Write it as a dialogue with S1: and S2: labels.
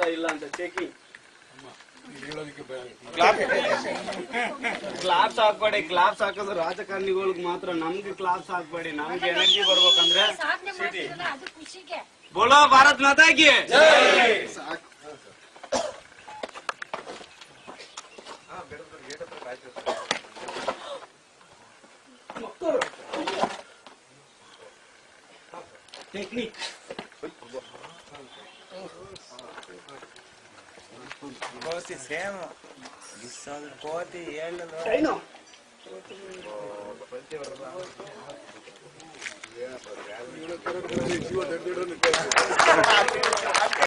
S1: ಬರುತ್ತಾ ಇಲ್ಲ ಅಂತ ಚೆಕಿಂಗ್ ಕ್ಲಾಪ್ಸ್ ಹಾಕ್ಬೇಡಿ ಕ್ಲಾಪ್ಸ್ ಹಾಕೋದು ರಾಜಕಾರಣಿಗಳಿಗೆ ಮಾತ್ರ ನಮ್ಗೆ ಕ್ಲಾಪ್ಸ್ ಹಾಕ್ಬೇಡಿ ನಮ್ಗೆ ಎನರ್ಜಿ ಬರ್ಬೇಕಂದ್ರೆ
S2: Igual é o sistema,
S1: o sangue pode e ele
S3: não. Aí não. Oh,
S1: pode ter verdade.